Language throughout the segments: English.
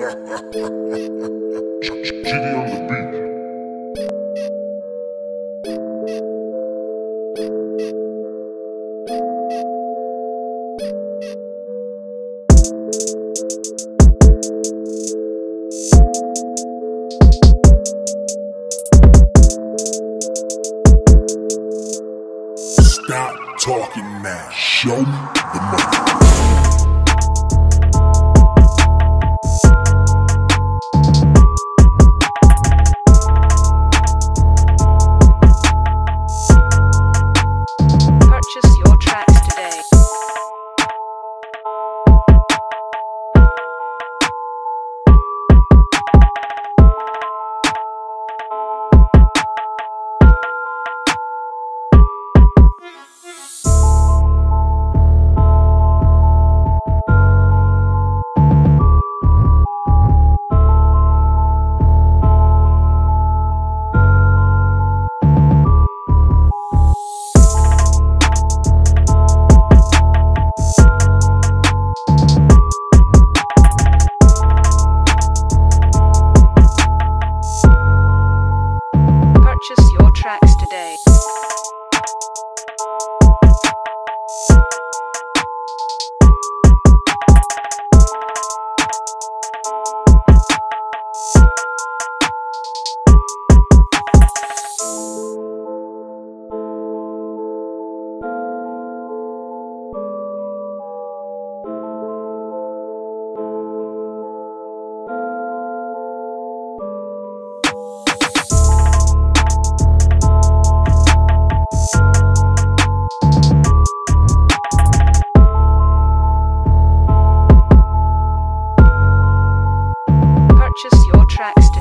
On the beat. Stop talking now. Show me the money.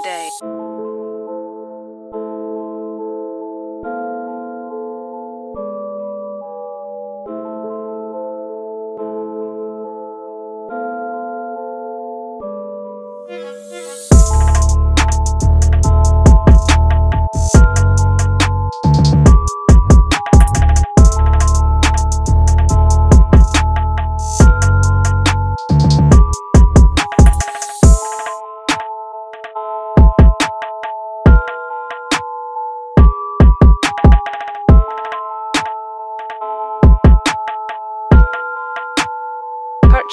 Tracks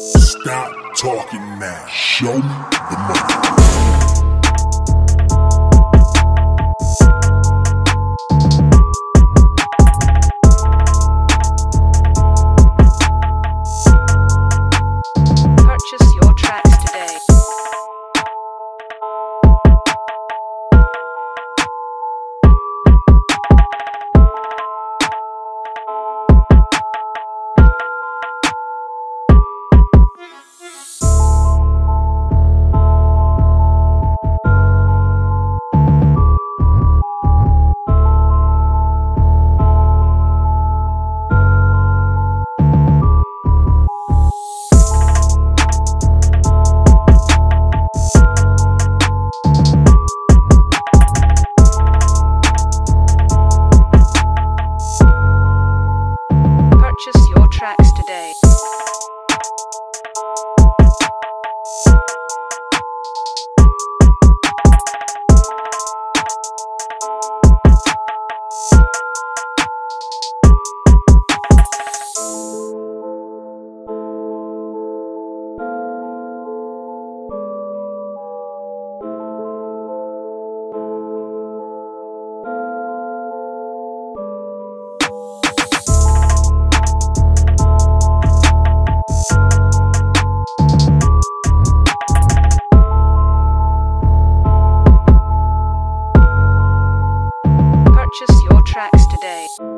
Stop talking now. Show me today. tracks today.